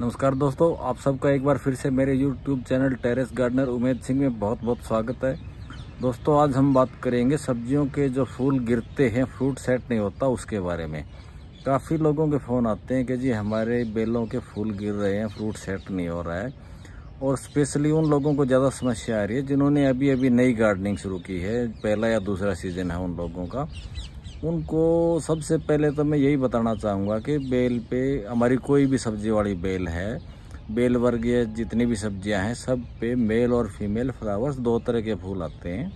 नमस्कार दोस्तों, आप सबका एक बार फिर से मेरे YouTube channel terrace gardener Umed Singh में बहुत बहुत स्वागत है। दोस्तों, आज हम बात करेंगे सब्जियों के जो फूल गिरते हैं, फ्रूट सेट नहीं होता उसके बारे में। काफ़ी लोगों के फ़ोन आते हैं कि जी हमारे बेलों के फूल गिर रहे हैं, फ्रूट सेट नहीं हो रहा है। और स्पेशली उन लोगों को ज़्यादा समस्या आ रही है जिन्होंने अभी अभी नई गार्डनिंग शुरू की है, पहला या दूसरा सीज़न है उन लोगों का। उनको सबसे पहले तो मैं यही बताना चाहूँगा कि बेल पे हमारी कोई भी सब्ज़ी वाली बेल है, बेल वर्गीय जितनी भी सब्ज़ियाँ हैं, सब पे मेल और फीमेल फ्लावर्स दो तरह के फूल आते हैं।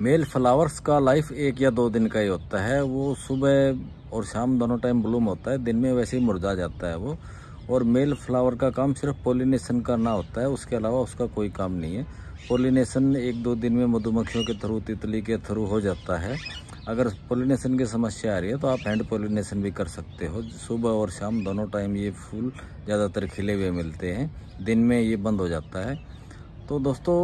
मेल फ्लावर्स का लाइफ एक या दो दिन का ही होता है, वो सुबह और शाम दोनों टाइम ब्लूम होता है, दिन में वैसे ही मुरझा जाता है वो। और मेल फ्लावर का काम सिर्फ़ पोलिनेशन करना होता है, उसके अलावा उसका कोई काम नहीं है। पोलिनेशन एक दो दिन में मधुमक्खियों के थ्रू, तितली के थ्रू हो जाता है। अगर पोलिनेशन की समस्या आ रही है तो आप हैंड पोलिनेशन भी कर सकते हो। सुबह और शाम दोनों टाइम ये फूल ज़्यादातर खिले हुए मिलते हैं। दिन में ये बंद हो जाता है। तो दोस्तों,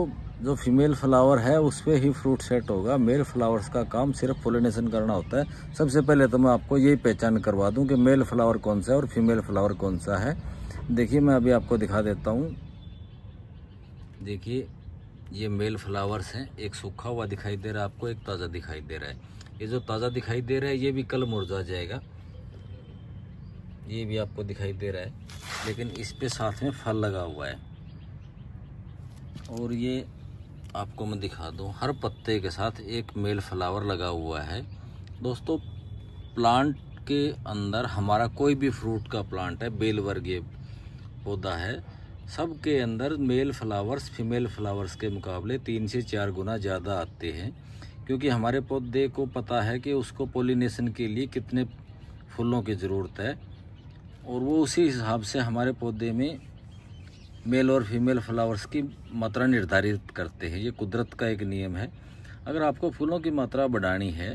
जो फीमेल फ्लावर है, उस पर ही फ्रूट सेट होगा। मेल फ्लावर्स का काम सिर्फ़ पोलिनेशन करना होता है। सबसे पहले तो मैं आपको यही पहचान करवा दूँ कि मेल फ्लावर कौन सा है और फीमेल फ्लावर कौन सा है। देखिए, मैं अभी आपको दिखा देता हूँ। देखिए, ये मेल फ्लावर्स हैं। एक सूखा हुआ दिखाई दे रहा है, आपको एक ताज़ा दिखाई दे रहा है। ये जो ताज़ा दिखाई दे रहा है, ये भी कल मुरझा जाएगा। ये भी आपको दिखाई दे रहा है, लेकिन इस पे साथ में फल लगा हुआ है। और ये आपको मैं दिखा दूँ, हर पत्ते के साथ एक मेल फ्लावर लगा हुआ है। दोस्तों, प्लांट के अंदर हमारा कोई भी फ्रूट का प्लांट है, बेल वर्गीय पौधा है सब के अंदर मेल फ्लावर्स, फीमेल फ्लावर्स के मुकाबले तीन से चार गुना ज़्यादा आते हैं। क्योंकि हमारे पौधे को पता है कि उसको पोलिनेशन के लिए कितने फूलों की ज़रूरत है। और वो उसी हिसाब से हमारे पौधे में मेल और फीमेल फ्लावर्स की मात्रा निर्धारित करते हैं। ये कुदरत का एक नियम है। अगर आपको फूलों की मात्रा बढ़ानी है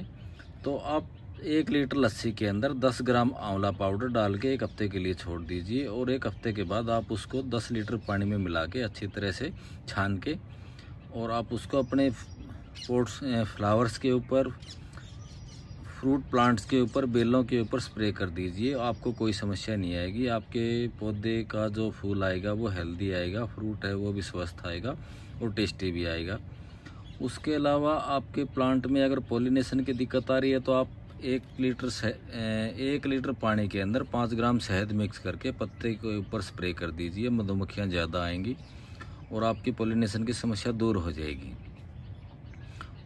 तो आप एक लीटर लस्सी के अंदर 10 ग्राम आंवला पाउडर डाल के एक हफ़्ते के लिए छोड़ दीजिए और एक हफ़्ते के बाद आप उसको 10 लीटर पानी में मिला के अच्छी तरह से छान के और आप उसको अपने पोट्स फ्लावर्स के ऊपर फ्रूट प्लांट्स के ऊपर, बेलों के ऊपर स्प्रे कर दीजिए। आपको कोई समस्या नहीं आएगी। आपके पौधे का जो फूल आएगा, वो हेल्दी आएगा फ्रूट है, वो भी स्वस्थ आएगा और टेस्टी भी आएगा। उसके अलावा आपके प्लांट में अगर पोलिनेशन की दिक्कत आ रही है तो आप एक लीटर एक लीटर पानी के अंदर पाँच ग्राम शहद मिक्स करके पत्ते के ऊपर स्प्रे कर दीजिए। मधुमक्खियाँ ज़्यादा आएँगी और आपकी पोलिनेशन की समस्या दूर हो जाएगी।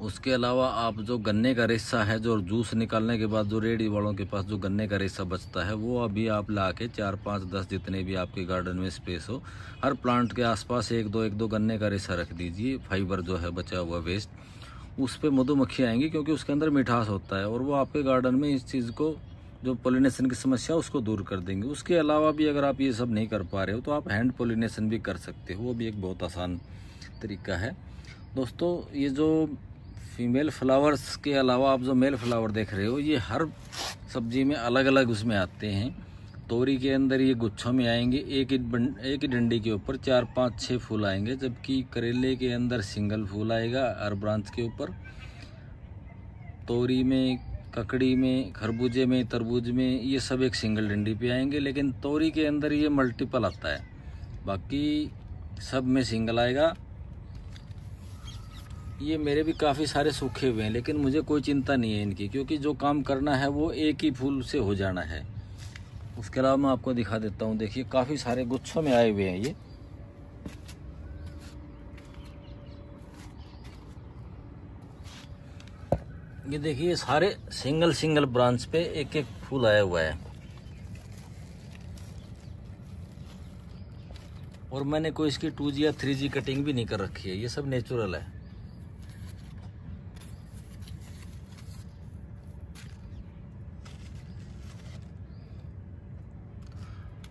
उसके अलावा आप जो गन्ने का रेसा है, जो जूस निकालने के बाद जो रेडी वालों के पास जो गन्ने का रेसा बचता है, वो अभी आप ला के चार पाँच दस जितने भी आपके गार्डन में स्पेस हो, हर प्लांट के आसपास एक दो एक दो गन्ने का रेसा रख दीजिए, फाइबर जो है बचा हुआ वेस्ट उस पर मधुमक्खी आएँगी क्योंकि उसके अंदर मिठास होता है और वो आपके गार्डन में इस चीज़ को, जो पोलिनेशन की समस्या उसको दूर कर देंगे। उसके अलावा भी अगर आप ये सब नहीं कर पा रहे हो तो आप हैंड पोलिनेशन भी कर सकते हो, वो भी एक बहुत आसान तरीका है। दोस्तों, ये जो फीमेल फ्लावर्स के अलावा आप जो मेल फ्लावर देख रहे हो, ये हर सब्ज़ी में अलग अलग उसमें आते हैं। तोरी के अंदर ये गुच्छों में आएँगे, एक ही एक ही डंडी के ऊपर चार, पाँच छः फूल आएँगे, जबकि करेले के अंदर सिंगल फूल आएगा, हर ब्रांच के ऊपर। तोरी में, ककड़ी में, खरबूजे में, तरबूज में, ये सब एक सिंगल डंडी पे आएँगे, लेकिन तोरी के अंदर ये मल्टीपल आता है। बाकी सब में सिंगल आएगा। ये मेरे भी काफ़ी सारे सूखे हुए हैं, लेकिन मुझे कोई चिंता नहीं है इनकी, क्योंकि जो काम करना है वो एक ही फूल से हो जाना है। उसके अलावा मैं आपको दिखा देता हूँ, देखिए, काफ़ी सारे गुच्छों में आए हुए हैं ये। ये देखिए, सारे सिंगल सिंगल ब्रांच पे एक एक फूल आया हुआ है। और मैंने कोई इसकी टू जी या थ्री जी कटिंग भी नहीं कर रखी है, ये सब नेचुरल है।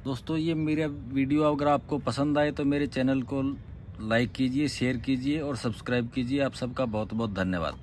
दोस्तों, ये मेरा वीडियो अगर आपको पसंद आए तो मेरे चैनल को लाइक कीजिए, शेयर कीजिए और सब्सक्राइब कीजिए। आप सबका बहुत बहुत धन्यवाद।